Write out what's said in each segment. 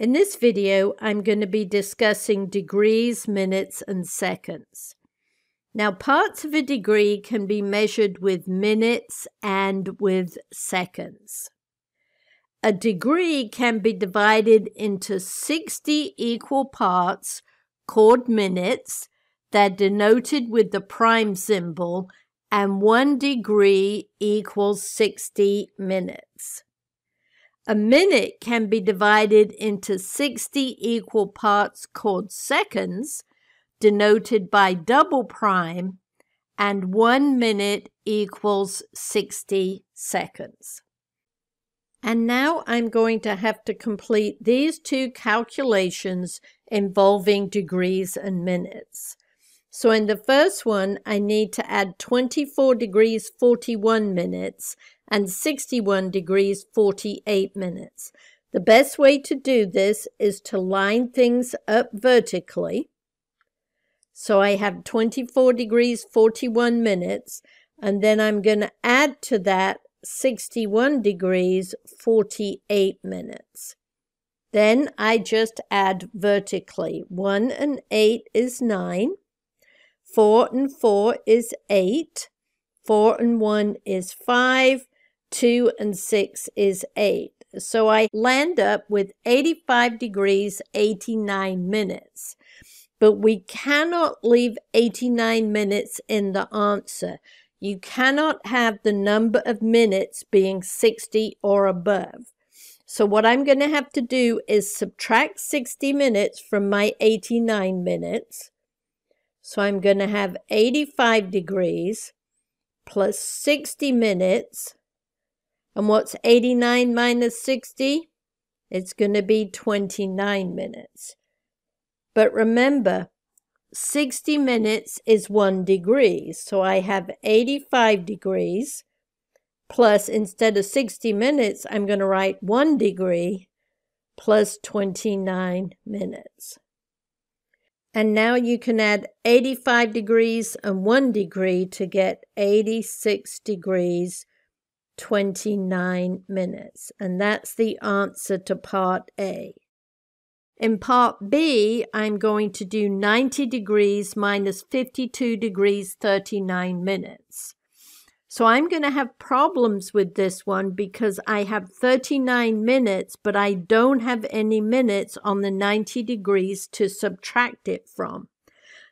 In this video, I'm going to be discussing degrees, minutes, and seconds. Now, parts of a degree can be measured with minutes and with seconds. A degree can be divided into 60 equal parts called minutes that are denoted with the prime symbol, and one degree equals 60 minutes. A minute can be divided into 60 equal parts called seconds, denoted by double prime, and one minute equals 60 seconds. And now I'm going to have to complete these two calculations involving degrees and minutes. So in the first one, I need to add 24 degrees 41 minutes and 61 degrees 48 minutes. The best way to do this is to line things up vertically. So I have 24 degrees 41 minutes, and then I'm going to add to that 61 degrees 48 minutes. Then I just add vertically. 1 and 8 is 9. 4 and 4 is 8. 4 and 1 is 5. 2 and 6 is 8. So I land up with 85 degrees 89 minutes. But we cannot leave 89 minutes in the answer. You cannot have the number of minutes being 60 or above. So what I'm going to have to do is subtract 60 minutes from my 89 minutes. So I'm going to have 85 degrees plus 60 minutes and what's 89 minus 60? It's going to be 29 minutes. But remember, 60 minutes is one degree. So I have 85 degrees plus, instead of 60 minutes, I'm going to write one degree plus 29 minutes. And now you can add 85 degrees and 1 degree to get 86 degrees 29 minutes. And that's the answer to part A. In part B, I'm going to do 90 degrees minus 52 degrees 39 minutes. So I'm going to have problems with this one because I have 39 minutes, but I don't have any minutes on the 90 degrees to subtract it from.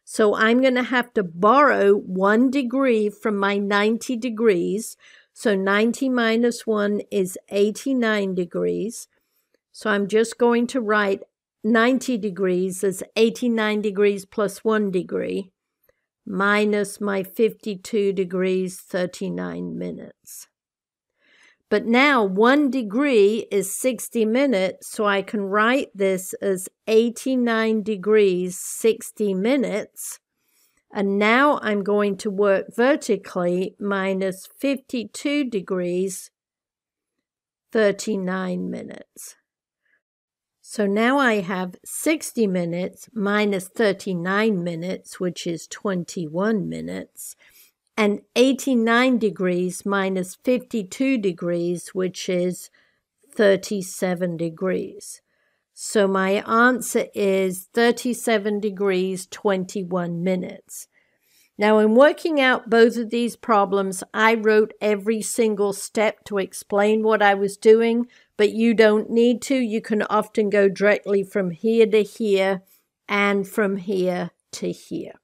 So I'm going to have to borrow one degree from my 90 degrees so 90 minus 1 is 89 degrees. So I'm just going to write 90 degrees as 89 degrees plus 1 degree minus my 52 degrees 39 minutes. But now 1 degree is 60 minutes, so I can write this as 89 degrees 60 minutes and now I'm going to work vertically minus 52 degrees, 39 minutes. So now I have 60 minutes minus 39 minutes, which is 21 minutes, and 89 degrees minus 52 degrees, which is 37 degrees. So my answer is 37 degrees 21 minutes. Now, in working out both of these problems, I wrote every single step to explain what I was doing, but you don't need to. You can often go directly from here to here and from here to here.